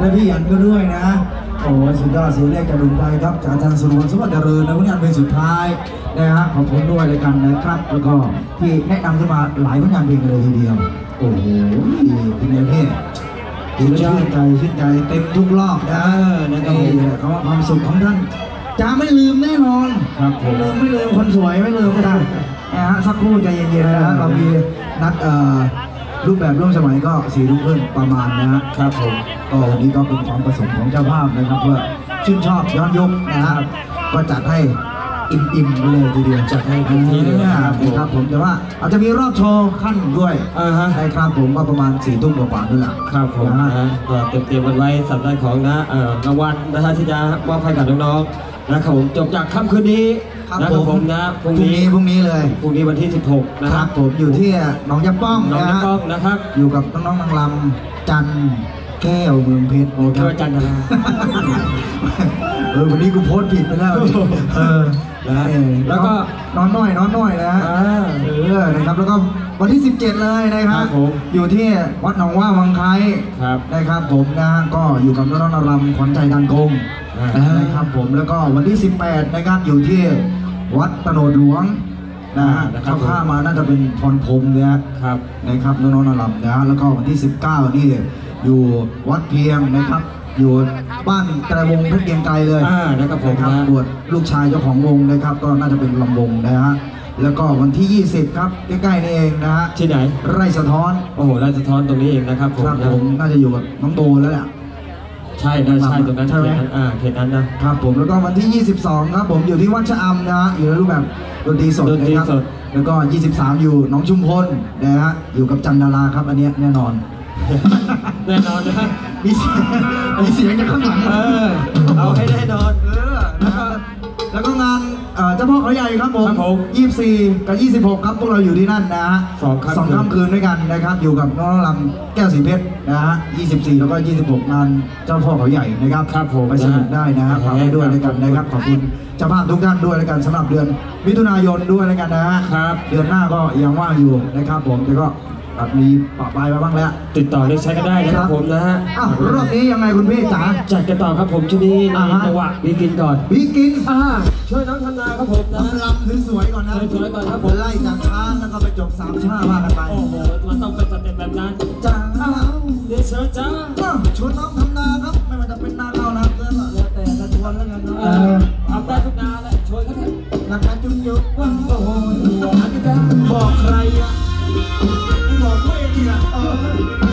แล้วพี่ยันก็ด้วยนะ โอ้สุดยอดเสียงเรียกจากลุงไทยครับจากอาจารย์สุรพลสวัสดิ์เจริญในวันนี้อันเป็นสุดท้ายนะฮะขอบคุณด้วยเลยกันนะครับ แล้วก็ที่แนะนำขึ้นมาหลายผลงานเพลงเลยทีเดียว โอ้โหเป็นไงพี่ดีแล้วชื่นใจชื่นใจเต็มทุกรอบนะเออนะครับนี่แหละเขาว่าความสุขของท่านจะไม่ลืมแน่นอนครับผมไม่ลืมไม่ลืมคนสวยไม่ลืมไม่ได้นะฮะสักครู่ใจเย็นๆนะฮะเรามีนัดเอ่อ รูปแบบร่วมสมัยก็สี่ทุ่มครึ่งประมาณนะฮะครับผมก็วันนี้ก็เป็นความประสงค์ของเจ้าภาพนะครับเพื่อชื่นชอบย้อนยุคนะครับก็จัดให้อิ่มๆไปเลยทีเดียวจัดให้เต็มที่เลยนะครับผมครับผมแต่ว่าอาจจะมีรอบโชว์ขั้นด้วยอ่าฮะใช่ครับผมก็ประมาณสี่ทุ่มกว่าๆด้วยล่ะครับผมนะนะฮะฮะก็เตรียมเตรียมกันไว้สำหรับของนะเอ่อรางวัลนะฮะที่จะมอบให้กับน้องๆนะครับผมจบจากค่ำคืนนี้ ครับนะคผรับมผมนะพรุ่งพรุ่งนี้นี้พรุ่งนี้เลยพรุ่งนี้วันที่ 16 นะคครัรับบผมอยู่ที่หนองยะป้องน้องนะน้ำฮะป้องนะครับ อยู่กับน้องๆนางลำจันทร์แก้วเมืองเพชรโอ้เจอจันทราเออวันนี้กูโพสต์ผิดไปแล้วเออนะฮะเออแล้วก็นอนน้อยนอนน้อยนะฮะ อ่า เออ นะครับ แล้วก็วันที่ 17 เลยนะคครัรับบผมอยู่ที่วัดหนองว่าวังไคครับนะครับผมนะฮะก็อยู่กับน้องๆนางรำขวัญใจดังกงอ่านนะครับผม แล้วก็วันที่ 18 นะครับ อยู่ที่ วัดตโนดหลวงนะฮะนะครับเข้าข้ามาน่าจะเป็นพรพรหมเนี่ยครับ นะครับน้องๆนารำนะแล้วก็วันที่ 19 นี่อยู่วัดเพียงนะครับ อยู่บ้านไตรวงศ์เพชรเกรียงไกรเลยอ่านะครับผมนะครับนะ บวชลูกชายเจ้าของวงนะครับ ก็น่าจะเป็นลำวงนะฮะแล้วก็วันที่ 20 ครับใกล้ๆนี่เองนะฮะที่ไหน ไร่สะท้อน โอ้โหราชสะท้อนตรงนี้เองนะครับผมครับนะผมน่าจะอยู่กับน้องโบแล้วแหละ ใช่นะใช่ตรงนั้นใช่ไหมเขตนั้นอ่าเขตนั้นนะครับผมแล้วก็วันที่ 22 ครับ ผมอยู่ที่วัดชะอำนะฮะอยู่ในรูปแบบดนตรีสดดนตรีนะครับสดแล้วก็ 23 อยู่หน้องชุมพลนะฮะอยู่กับจันดาราครับอันเนี้ยแน่นอน แน่นอนนะมีเสียงมีเสียงจากข้างหลังเออเอาให้แน่นอน เออนะครับแล้วก็งานเอ่อเจ้าพ่อเขาใหญ่ครับผมครับผม24กับ26ครับพวกเราอยู่ที่นั่นนะฮะสองค่ำสองค่ำคืนด้วยกันนะครับ อยู่กับน้องลำแก้วสีเพชรนะฮะ24แล้วก็26งานเจ้าพ่อเขาใหญ่นะครับครับผมไปสนุกได้นะฮะนะฮะฝากไว้ด้วยแล้วกันนะครับขอบคุณเจ้าภาพทุกท่านด้วยแล้วกันสำหรับเดือนมิถุนายนด้วยแล้วกันนะฮะครับ เดือนหน้าก็ยังว่างอยู่นะครับผมแต่ก็ อาจมีปะปลายมาบ้างแล้ว ติดต่อเรียกใช้กันได้นะครับผมนะฮะอ้าวรอบนี้ยังไงคุณพี่จ๋า จัดกันต่อครับผมช่วงนี้ในอ่าฮะ จังหวะบีกินก่อนพี่กินอ่าช่วยน้องทำนาครับผมนะลำลำสวยๆก่อนนะสวยๆก่อนครับผม ไล่จากช้าแล้วก็ไปจบสามชาว่ากันไปโอ้โหมันต้องเป็นสเต็ปแบบนั้นจ้าเดี๋ยวเชิญจ้าชวนน้องทำนาครับ ไม่ว่าจะเป็นนาข้าวนาเกลือก็แล้วแต่จะชวนแล้วกันเนาะเออทำได้ทุกนาแหละช่วยเขาเถอะนาคาจุ๊บจุ๊บว้าวโอ้โหอันนี้ก็บอกใครอะ บอก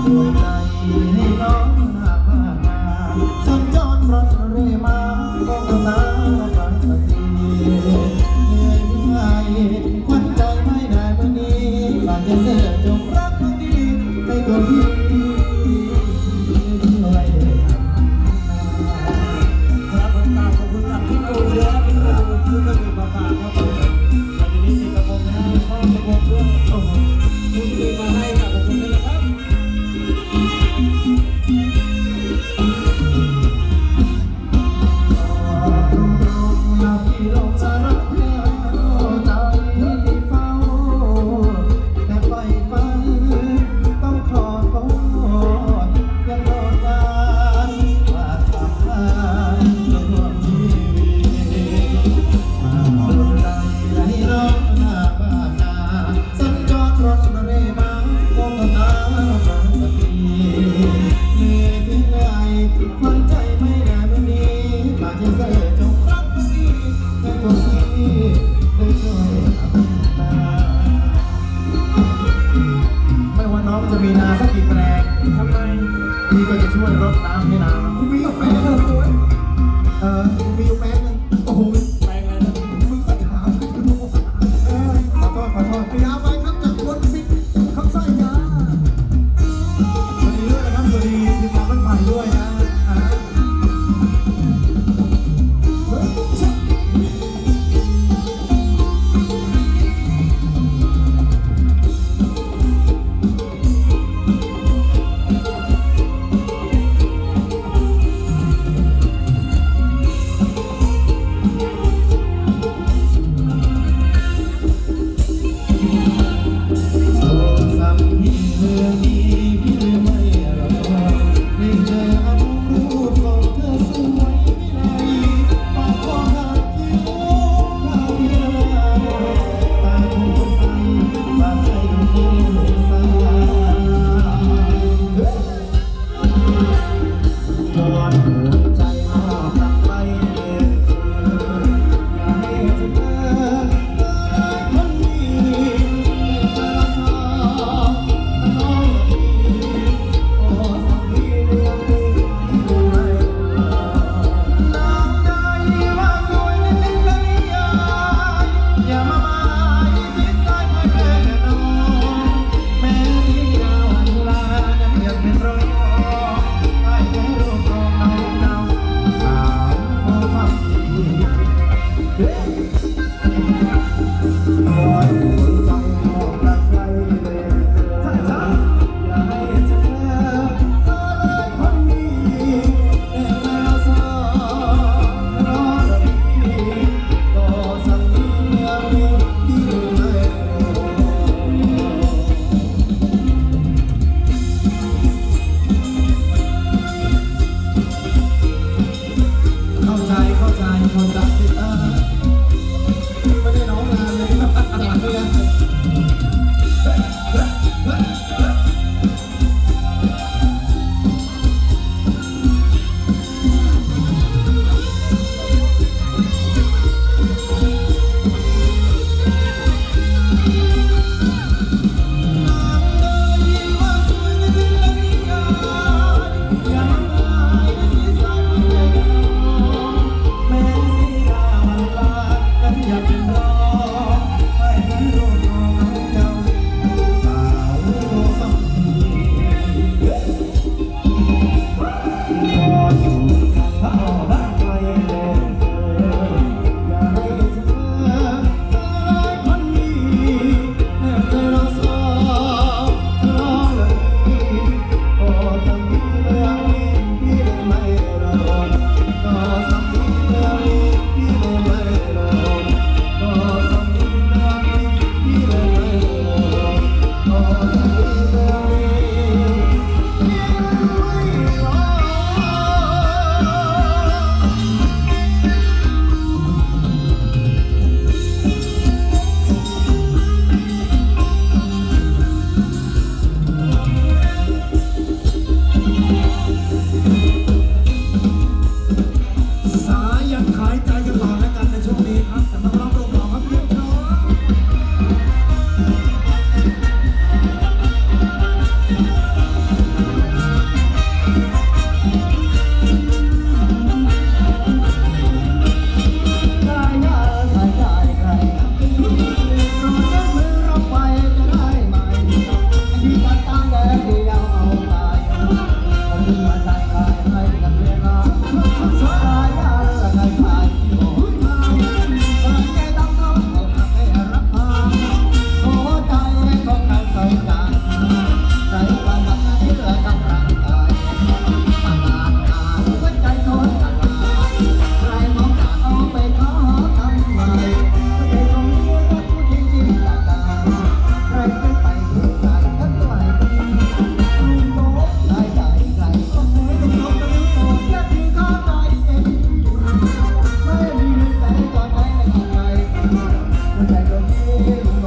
ฝากดวใจ like a